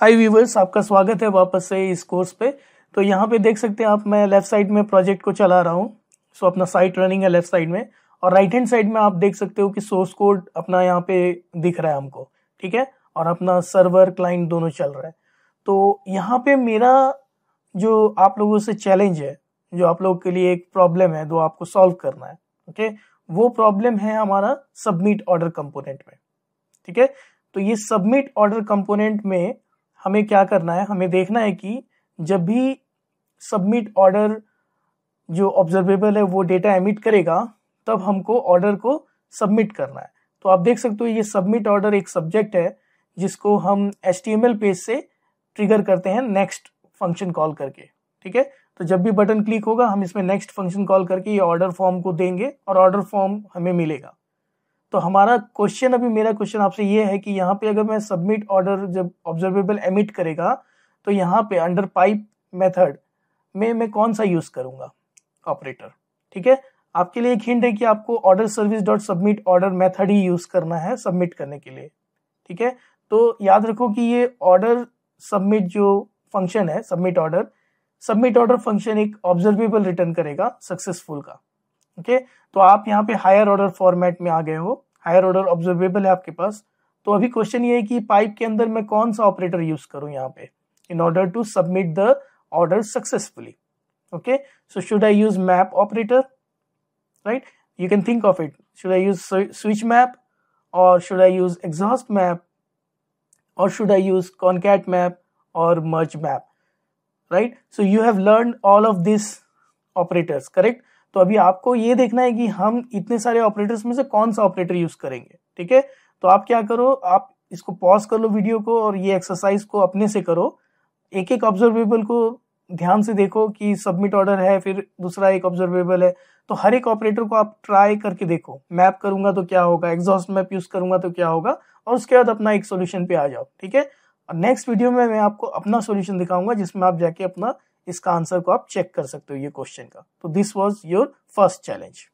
हाय viewers आपका स्वागत है वापस से इस कोर्स पे। तो यहाँ पे देख सकते हैं आप, मैं लेफ़्ट साइड में प्रोजेक्ट को चला रहा हूँ। सो अपना साइट रनिंग है लेफ़्ट साइड में। और राइट हैंड साइड में आप देख सकते हो कि सोर्स कोड अपना यहाँ पे दिख रहा है हमको। ठीक है? और अपना सर्वर क्लाइंट दोनों चल रहा है। तो यहाँ पे मेरा जो आप लोगों से चैलेंज है, जो आप लोगों के लिए एक प्रॉब्लम है, जो आपको सॉल्व करना है। ओके वो प्रॉब्लम है हमारा सबमिट ऑर्डर कंपोनेंट में। ठीक है? तो ये सबमिट ऑर्डर कंपोनेंट में हमें क्या करना है? हमें देखना है कि जब भी सबमिट ऑर्डर जो ऑब्जर्वेबल है, वो डेटा एमिट करेगा, तब हमको ऑर्डर को सबमिट करना है। तो आप देख सकते हो, ये सबमिट ऑर्डर एक सब्जेक्ट है, जिसको हम एच पेज से ट्रिगर करते हैं नेक्स्ट फ़ंक्शन कॉल करके। ठीक है? तो जब भी बटन क्लिक होगा, हम इसमें नेक्स्ट फ़ंक्शन कॉल करके ये ऑर्डर फॉर्म को देंगे और ऑर्डर फॉर्म हमें मिलेगा। तो हमारा क्वेश्चन अभी मेरा क्वेश्चन आपसे ये है कि यहाँ पे अगर मैं सबमिट ऑर्डर जब ऑब्जर्वेबल एमिट करेगा तो यहाँ पे अंडर पाइप मेथड में मैं कौन सा यूज़ करूँगा? ऑपरेटर ठीक है? आपके लिए एक हिंट है कि आपको order service dot submit order method ही यूज़ करना है सबमिट करने के लिए, ठीक है? तो याद रखो कि ये ऑर्डर सबमिट जो फ़ंक्शन है submit order submit order function एक ऑब्जर्वेबल रिटर्न करेगा सक्सेसफुल का। ओके? तो आप यहाँ पे हायर ऑर्डर फॉर्मेट में आ गए हो। हायर ऑर्डर ऑब्जर्वेबल है आपके पास। तो अभी क्वेश्चन ये है कि पाइप के अंदर मैं कौन सा ऑपरेटर यूज़ करूँ यहाँ पे? In order to submit the order successfully okay? So should I use map operator right you can think of it should I use switch map और should I use exhaust map और should I use concat map और merge map right so you have learn all of this operators correct तो अभी आपको ये देखना है कि हम इतने सारे ऑपरेटर्स में से कौन सा ऑपरेटर यूज़ करेंगे, ठीक है? तो आप क्या करो, आप इसको पॉज कर लो वीडियो को और ये एक्सरसाइज को अपने से करो। एक एक ऑब्जर्वेबल को ध्यान से देखो कि सबमिट ऑर्डर है, फिर दूसरा एक ऑब्जर्वेबल है। तो हर एक ऑपरेटर को आप ट्राई करके देखो। मैप करूँगा तो क्या होगा एग्जॉस्ट मैप यूज़ करूँगा तो क्या होगा, और उसके बाद अपना एक सोल्यूशन पे आ जाओ, ठीक है? और नेक्स्ट वीडियो में मैं आपको अपना सोल्यूशन दिखाऊँगा जिसमें आप जाके अपना इसका आंसर को आप चेक कर सकते हो ये क्वेश्चन का। तो this was your first challenge